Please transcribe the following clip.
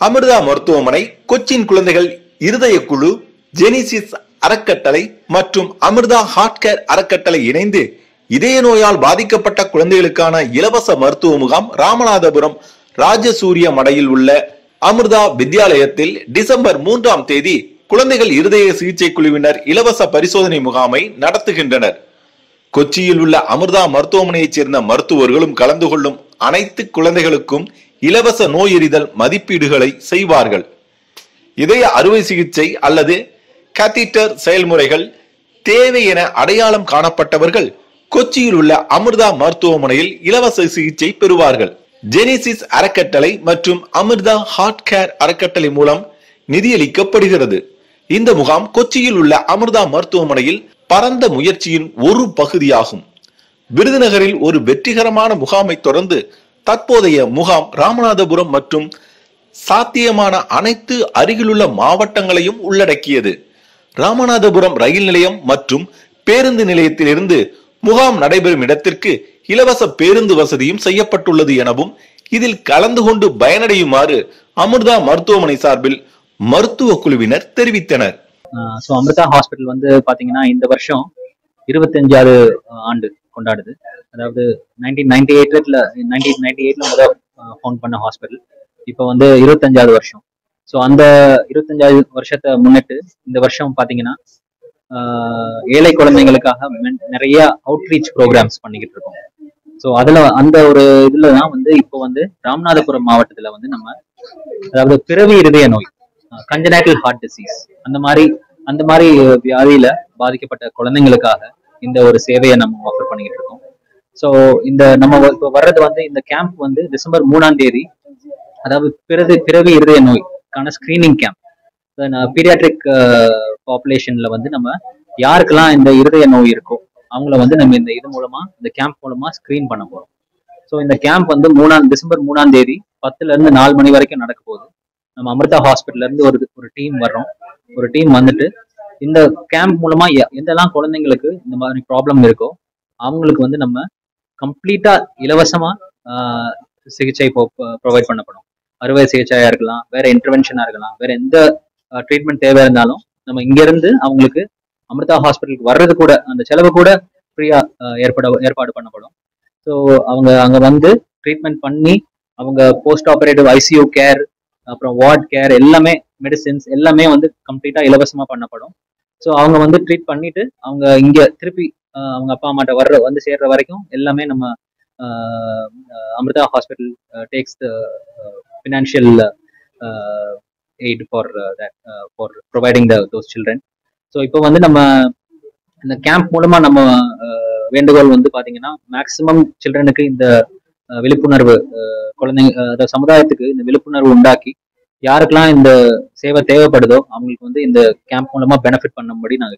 அமிர்தா மருத்துவமனை கொச்சின் குழந்தைகள் இருதய குழு ஜெனிசிஸ் அறக்கட்டளை மற்றும் அமிர்தா ஹார்ட் கேர் அறக்கட்டளை இணைந்து இதய நோயால் பாதிக்கப்பட்ட குழந்தைகளுக்கான இலவச மருத்துவ முகாம் ராமநாதபுரம் ராஜசூரிய மடையில் உள்ள அமிர்தா வித்யாலயத்தில் டிசம்பர் மூன்றாம் தேதி குழந்தைகள் இருதய சிகிச்சை குழுவினர் இலவச பரிசோதனை முகாமை நடத்துகின்றனர். கொச்சியில் உள்ள அமிர்தா மருத்துவமனையைச் சேர்ந்த மருத்துவர்களும் கலந்து கொள்ளும் அனைத்து குழந்தைகளுக்கும் இலவச நோயெறிதல் மதிப்பீடுகளை செய்வார்கள். இதய அறுவை சிகிச்சை அல்லது கத்தீட்டர் செயல்முறைகள் தேவை என அடையாளம் காணப்பட்டவர்கள் கொச்சியில் உள்ள அமிர்தா மருத்துவமனையில் இலவச சிகிச்சை பெறுவார்கள். ஜெனிசிஸ் அறக்கட்டளை மற்றும் அமிர்தா ஹார்ட் கேர் அறக்கட்டளை மூலம் நிதியளிக்கப்படுகிறது. இந்த முகாம் கொச்சியில் உள்ள அமிர்தா மருத்துவமனையில் பரந்த முயற்சியின் ஒரு பகுதியாகும். விருதுநகரில் ஒரு வெற்றிகரமான முகாமை தொடர்ந்து தற்போதைய முகாம் ராமநாதபுரம் மற்றும் சாத்தியமான அனைத்து அருகிலுள்ள மாவட்டங்களையும் உள்ளடக்கியது. ராமநாதபுரம் ரயில் நிலையம் மற்றும் பேருந்து நிலையத்திலிருந்து முகாம் நடைபெறும் இடத்திற்கு இலவச பேருந்து வசதியும் செய்யப்பட்டுள்ளது எனவும் இதில் கலந்து கொண்டு பயனடையுமாறு அமிர்தா மருத்துவமனை சார்பில் மருத்துவ குழுவினர் தெரிவித்தனர். ஸோ அமிர்தா ஹாஸ்பிட்டல் வந்து பாத்தீங்கன்னா இந்த வருஷம் இருபத்தஞ்சாவது ஆண்டு. கொண்டாடுது. அதாவது நைன்டீன் நைன்டி எயிட்ல நைன்டீன் நைன்டி எயிட்ல முதல் ஃபவுண்ட் பண்ண ஹாஸ்பிட்டல் இப்போ வந்து இருபத்தஞ்சாவது வருஷம். ஸோ அந்த இருபத்தஞ்சாவது வருஷத்தை முன்னிட்டு இந்த வருஷம் பார்த்தீங்கன்னா ஏழை குழந்தைங்களுக்காக நிறைய அவுட்ரீச் ப்ரோக்ராம்ஸ் பண்ணிக்கிட்டு இருக்கோம். ஸோ அதில் அந்த ஒரு இதில் தான் வந்து இப்போ வந்து ராமநாதபுரம் மாவட்டத்தில் வந்து நம்ம அதாவது பிறவி இருதய நோய் கஞ்சனாக்கல் ஹார்ட் டிசீஸ் அந்த மாதிரி அந்த மாதிரி வியாதியில பாதிக்கப்பட்ட குழந்தைங்களுக்காக இந்த ஒரு சேவையை நம்ம ஆஃபர் பண்ணிக்கிட்டு இருக்கோம் ஸோ இந்த நம்ம இப்போ வர்றது வந்து இந்த கேம்ப் வந்து டிசம்பர் மூணாம் தேதி. அதாவது பிறகு பிறவி இருதய நோய்க்கான ஸ்கிரீனிங் கேம்ப் பீரியாட்ரிக் பாப்புலேஷன்ல வந்து நம்ம யாருக்கெல்லாம் இந்த இருதய நோய் இருக்கோ அவங்கள வந்து நம்ம இந்த இது மூலமா இந்த கேம்ப் மூலமா ஸ்கிரீன் பண்ண போறோம். ஸோ இந்த கேம்ப் வந்து மூணாம் டிசம்பர் மூணாம் தேதி பத்துல இருந்து நாலு மணி வரைக்கும் நடக்க போகுது. நம்ம அமிர்தா ஹாஸ்பிட்டல்ல இருந்து ஒரு ஒரு டீம் வர்றோம். ஒரு டீம் வந்துட்டு இந்த கேம்ப் மூலமா எ- எந்தெல்லாம் குழந்தைங்களுக்கு இந்த மாதிரி ப்ராப்ளம் இருக்கோ அவங்களுக்கு வந்து நம்ம கம்ப்ளீட்டா இலவசமா சிகிச்சை ப்ரொவைட் பண்ணப்படும். அறுவை சிகிச்சையா இருக்கலாம் வேற இன்டர்வென்ஷனா இருக்கலாம் வேற எந்த ட்ரீட்மெண்ட் தேவை இருந்தாலும் நம்ம இங்க இருந்து அவங்களுக்கு அமிர்தா ஹாஸ்பிட்டலுக்கு வர்றது கூட அந்த செலவு கூட ஃப்ரீயா ஏற்பட ஏற்பாடு பண்ணப்படும். ஸோ அவங்க அங்க வந்து ட்ரீட்மெண்ட் பண்ணி அவங்க போஸ்ட் ஆபரேட்டிவ் ஐசியூ கேர் அப்புறம் வார்ட் கேர் எல்லாமே மெடிசின்ஸ் எல்லாமே வந்து கம்ப்ளீட்டா இலவசமா பண்ணப்படும். ஸோ அவங்க வந்து ட்ரீட் பண்ணிட்டு அவங்க இங்க திருப்பி அவங்க அப்பா அம்மாட்ட வர்ற வந்து சேர்ற வரைக்கும் எல்லாமே நம்ம Amrita hospital takes the financial aid for for providing the those children so இப்போ வந்து நம்ம இந்த கேம்ப் மூலமா நம்ம வேண்டுகோள் வந்து பாத்தீங்கன்னா மேக்சிமம் சில்ட்ரனுக்கு இந்த விழிப்புணர்வு குழந்தைங்க அதாவது சமுதாயத்துக்கு இந்த விழிப்புணர்வு உண்டாக்கி யாருக்கெல்லாம் இந்த சேவை தேவைப்படுதோ அவங்களுக்கு வந்து இந்த கேம்ப் மூலமா பெனிஃபிட் பண்ணும்படி நாங்கள்